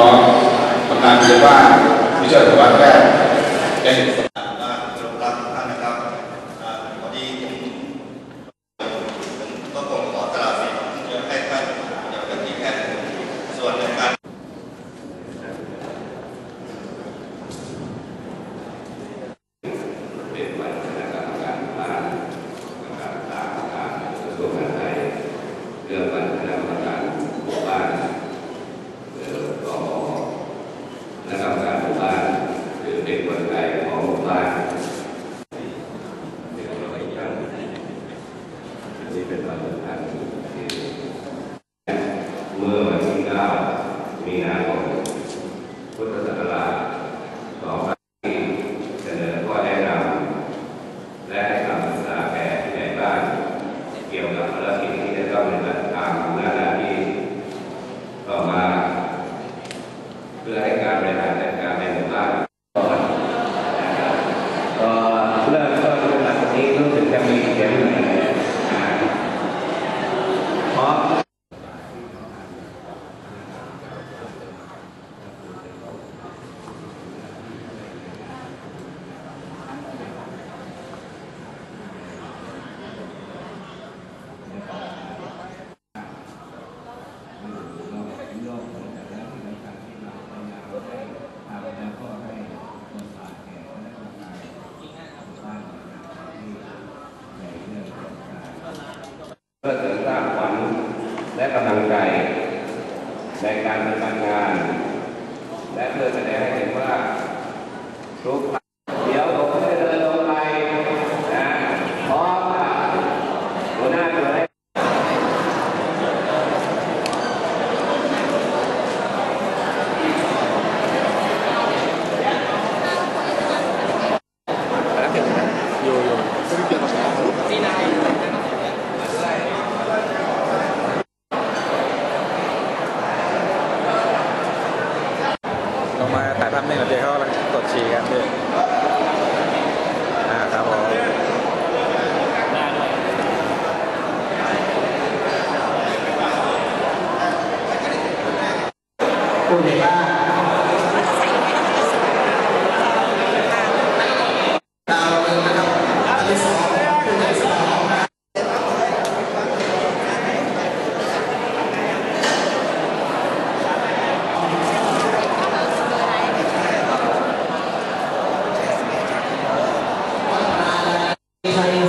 อประกันเรียว่าวิชาสวัสดิ์แรกเป็น มาสรุปรับท่านนะครับอ่าพอดีผมก็คงขอตลาดสิทธิ์เพื่อให้ท่านเดี๋ยวกันที่แค่ส่วนในการ เป็นวันคณะกรรมการบ้านการตามการกระทรวงการไทยเรื่องวันคณะกรรมการหมู่บ้านเอ่อก็คณะกรรมการหมู่บ้านหรือเป็นคนไทยของหมู่บ้านเดี๋ยวเราไปยังอันนี้ เป็นวันสำคัญเมื่อวันที่9มีนาคมพุทธศักราช2ที่เสนอข้อแนะนำและให้คำปรึกษาแก่ผู้ใหญ่บ้าน เกี่ยวกับภารกิจที่จะต้องปฏิบัติตามหน้าที่ต่อมา เพื่อให้การบริหารจัดการในหมู่บ้านนะครับก็เริ่มต้นขึ้นมาตรงนี้รู้สึกจะมีเสียงหน่อยอ่าเพราะ เพื่อเสริมสร้างขวัญและกำลังใจในการปฏิบัติงาน และเพื่อแสดงให้เห็นว่าทุกท่านเดี๋ยวผมจะเดินลงไปนะพร้อมกับหัวหน้าตัวเลข ลงมาถ่ายภาพนิ่งกับเจเขากำลังกดฉี่กันพี่อ่าครับผมคุณเห็นว่า 嗯。